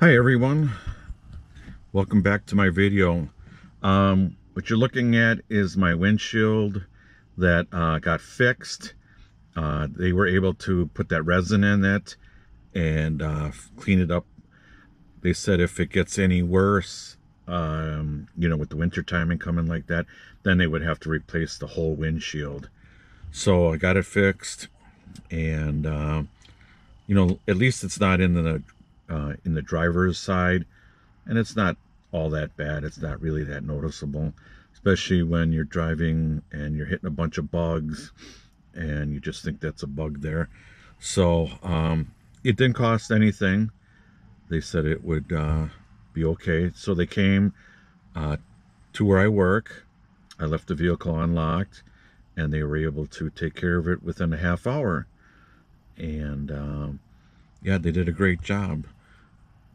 Hi everyone, welcome back to my video. Um, what you're looking at is my windshield that uh, got fixed. Uh, they were able to put that resin in it and uh, clean it up. They said if it gets any worse, um, you know, with the winter timing coming like that, then they would have to replace the whole windshield. So I got it fixed and, uh, you know, at least it's not in the uh, in the driver's side and it's not all that bad. It's not really that noticeable especially when you're driving and you're hitting a bunch of bugs and you just think that's a bug there. So um, it didn't cost anything. They said it would uh, be okay. So they came uh, to where I work. I left the vehicle unlocked and they were able to take care of it within a half hour. And um, yeah they did a great job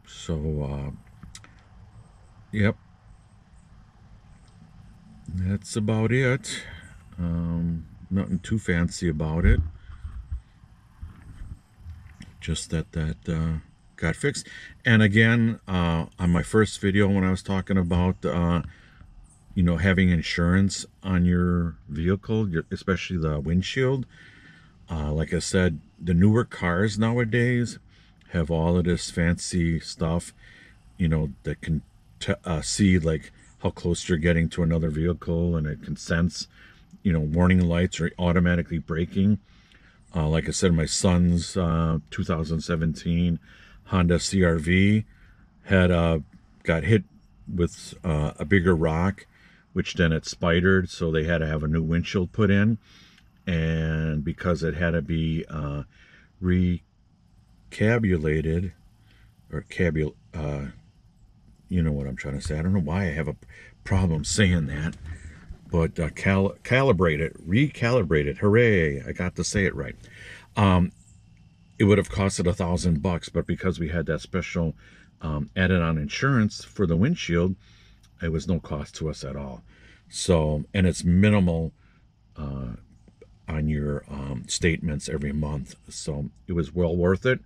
so, uh, yep. That's about it. Um, nothing too fancy about it. Just that that uh, got fixed. And again, uh, on my first video when I was talking about, uh, you know, having insurance on your vehicle, especially the windshield, uh, like I said, the newer cars nowadays have all of this fancy stuff, you know, that can uh, see like how close you're getting to another vehicle and it can sense, you know, warning lights or automatically braking. Uh, like I said, my son's uh, 2017 Honda CRV had uh, got hit with uh, a bigger rock, which then it spidered, so they had to have a new windshield put in. And because it had to be uh, re cabulated or cabul uh, you know what I'm trying to say. I don't know why I have a problem saying that, but uh, cal calibrate it, recalibrate it. Hooray! I got to say it right. Um, it would have costed a thousand bucks, but because we had that special um, added on insurance for the windshield, it was no cost to us at all. So, and it's minimal uh, on your um, statements every month. So it was well worth it.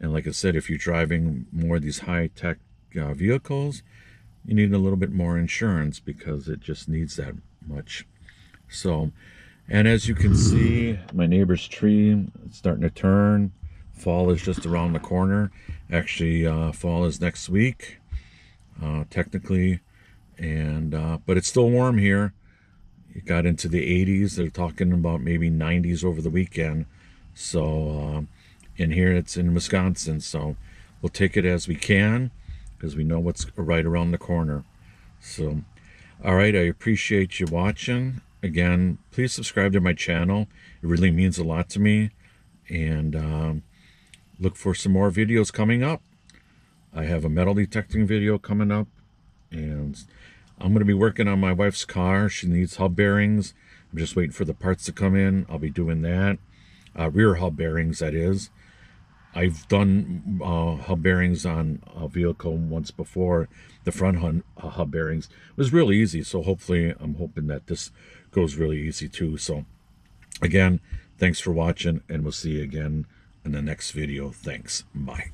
And like I said, if you're driving more of these high-tech uh, vehicles, you need a little bit more insurance because it just needs that much. So, and as you can see, my neighbor's tree is starting to turn. Fall is just around the corner. Actually, uh, fall is next week, uh, technically. And uh, But it's still warm here. It got into the 80s. They're talking about maybe 90s over the weekend. So, and here it's in Wisconsin. So we'll take it as we can because we know what's right around the corner. So, all right, I appreciate you watching. Again, please subscribe to my channel. It really means a lot to me. And um, look for some more videos coming up. I have a metal detecting video coming up. And I'm going to be working on my wife's car. She needs hub bearings. I'm just waiting for the parts to come in. I'll be doing that. Uh, rear hub bearings, that is. I've done uh, hub bearings on a vehicle once before. The front hub, uh, hub bearings it was really easy. So hopefully, I'm hoping that this goes really easy too. So again, thanks for watching, and we'll see you again in the next video. Thanks. Bye.